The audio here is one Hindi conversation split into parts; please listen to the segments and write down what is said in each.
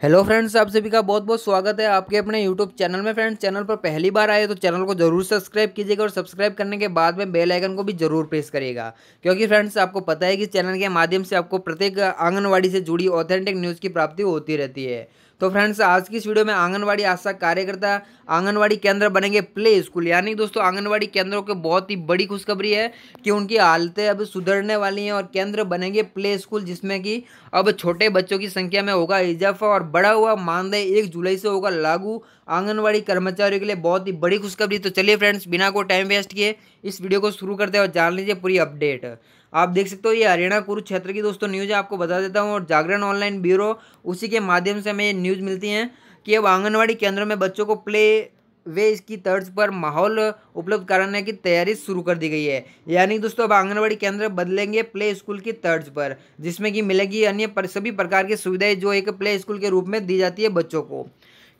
हेलो फ्रेंड्स आप सभी का बहुत बहुत स्वागत है आपके अपने यूट्यूब चैनल में फ्रेंड्स चैनल पर पहली बार आए तो चैनल को ज़रूर सब्सक्राइब कीजिएगा और सब्सक्राइब करने के बाद में बेल आइकन को भी ज़रूर प्रेस करिएगा। क्योंकि फ्रेंड्स आपको पता है कि चैनल के माध्यम से आपको प्रत्येक आंगनवाड़ी से जुड़ी ऑथेंटिक न्यूज़ की प्राप्ति होती रहती है। तो फ्रेंड्स आज की इस वीडियो में आंगनवाड़ी आशा कार्यकर्ता आंगनवाड़ी केंद्र बनेंगे प्ले स्कूल यानी दोस्तों, आंगनवाड़ी केंद्रों की बहुत ही बड़ी खुशखबरी है कि उनकी हालतें अब सुधरने वाली हैं और केंद्र बनेंगे प्ले स्कूल जिसमें कि अब छोटे बच्चों की संख्या में होगा इजाफा और बढ़ा हुआ मानदेय एक जुलाई से होगा लागू आंगनवाड़ी कर्मचारियों के लिए बहुत ही बड़ी खुशखबरी। तो चलिए फ्रेंड्स बिना कोई टाइम वेस्ट किए इस वीडियो को शुरू करते हैं और जान लीजिए पूरी अपडेट आप देख सकते हो ये हरियाणा कुरुक्षेत्र की दोस्तों न्यूज़ है, आपको बता देता हूँ। और जागरण ऑनलाइन ब्यूरो, उसी के माध्यम से हमें न्यूज़ मिलती हैं कि अब आंगनवाड़ी केंद्रों में बच्चों को प्ले वे इसकी तर्ज पर माहौल उपलब्ध कराने की तैयारी शुरू कर दी गई है। यानी दोस्तों अब आंगनवाड़ी केंद्र बदलेंगे प्ले स्कूल की तर्ज पर, जिसमें कि मिलेगी अन्य पर, सभी प्रकार की सुविधाएँ जो एक प्ले स्कूल के रूप में दी जाती है बच्चों को।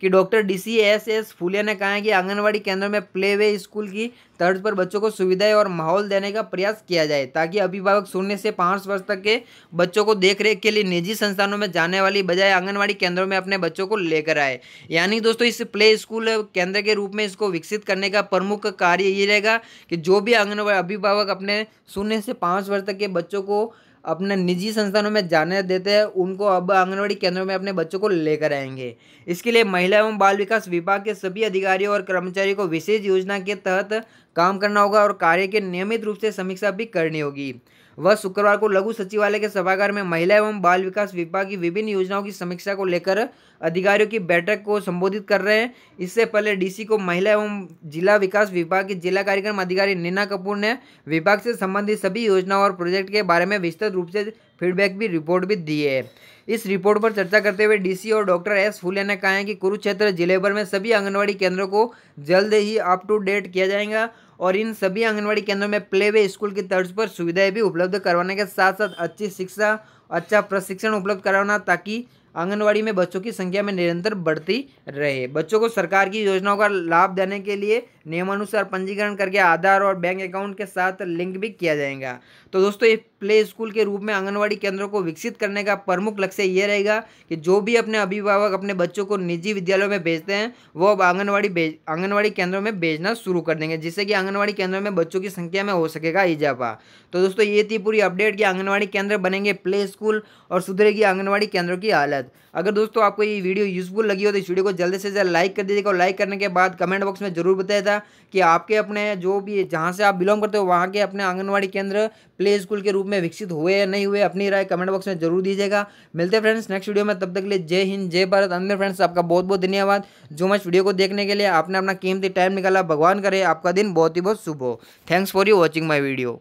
कि doctor D C S S Phulia ने कहा है कि आंगनवाड़ी केंद्र में प्ले वे स्कूल की तर्ज पर बच्चों को सुविधाएँ और माहौल देने का प्रयास किया जाए, ताकि अभिभावक शून्य से पाँच वर्ष तक के बच्चों को देखरेख के लिए निजी संस्थानों में जाने वाली बजाय आंगनवाड़ी केंद्रों में अपने बच्चों को लेकर आए। यानी दोस्तों, इस प्ले स्कूल केंद्र के रूप में इसको विकसित करने का प्रमुख कार्य ये रहेगा कि जो भी आंगनवाड़ी अभिभावक अपने शून्य से पाँच वर्ष तक के बच्चों को अपने निजी संस्थानों में जाने देते हैं, उनको अब आंगनबाड़ी केंद्रों में अपने बच्चों को लेकर आएँगे। इसके लिए महिला एवं बाल विकास विभाग के सभी अधिकारियों और कर्मचारियों को विशेष योजना के तहत काम करना होगा और कार्य के नियमित रूप से समीक्षा भी करनी होगी। वह शुक्रवार को लघु सचिवालय के सभागार में महिला एवं बाल विकास विभाग की विभिन्न योजनाओं की समीक्षा को लेकर अधिकारियों की बैठक को संबोधित कर रहे हैं। इससे पहले डीसी को महिला एवं जिला विकास विभाग की जिला कार्यक्रम अधिकारी नीना कपूर ने विभाग से संबंधित सभी योजनाओं और प्रोजेक्ट के बारे में विस्तृत रूप से फीडबैक भी रिपोर्ट भी दी है। इस रिपोर्ट पर चर्चा करते हुए डीसी और डॉक्टर एस फूले ने कहा है कि कुरुक्षेत्र ज़िले भर में सभी आंगनबाड़ी केंद्रों को जल्द ही अप टू डेट किया जाएगा और इन सभी आंगनबाड़ी केंद्रों में प्ले वे स्कूल की तर्ज पर सुविधाएँ भी उपलब्ध करवाने के साथ साथ अच्छी शिक्षा अच्छा प्रशिक्षण उपलब्ध कराना ताकि आंगनवाड़ी में बच्चों की संख्या में निरंतर बढ़ती रहे। बच्चों को सरकार की योजनाओं का लाभ देने के लिए नियमानुसार पंजीकरण करके आधार और बैंक अकाउंट के साथ लिंक भी किया जाएगा। तो दोस्तों, ये प्ले स्कूल के रूप में आंगनवाड़ी केंद्रों को विकसित करने का प्रमुख लक्ष्य ये रहेगा कि जो भी अपने अभिभावक अपने बच्चों को निजी विद्यालयों में भेजते हैं, वो अब आंगनवाड़ी भेज, आंगनवाड़ी केंद्रों में भेजना शुरू कर देंगे, जिससे कि आंगनवाड़ी केंद्रों में बच्चों की संख्या में हो सकेगा इजाफा। तो दोस्तों, ये थी पूरी अपडेट कि आंगनवाड़ी केंद्र बनेंगे प्ले स्कूल और सुधरेगी आंगनवाड़ी केंद्रों की हालत। अगर दोस्तों आपको ये वीडियो यूजफुल लगी हो तो इस वीडियो को जल्द से जल्द लाइक कर दीजिएगा और लाइक करने के बाद कमेंट बॉक्स में ज़रूर बताया था कि आपके अपने जो भी जहाँ से आप बिलोंग करते हो, वहाँ के अपने आंगनवाड़ी केंद्र प्ले स्कूल के रूप में विकसित हुए या नहीं हुए, अपनी राय कमेंट बॉक्स में ज़रूर दीजिएगा। मिलते हैं फ्रेंड्स नेक्स्ट वीडियो में, तब तक के लिए जय हिंद, जय भारत। अंदर फ्रेंड्स आपका बहुत बहुत धन्यवाद। जो मच वीडियो को देखने के लिए आपने अपना कीमती टाइम निकाला, भगवान करे, आपका दिन बहुत ही बहुत शुभ हो। Thanks for you watching my video